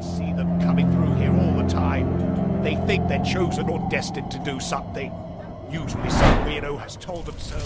I see them coming through here all the time. They think they're chosen or destined to do something. Usually some weirdo has told them so.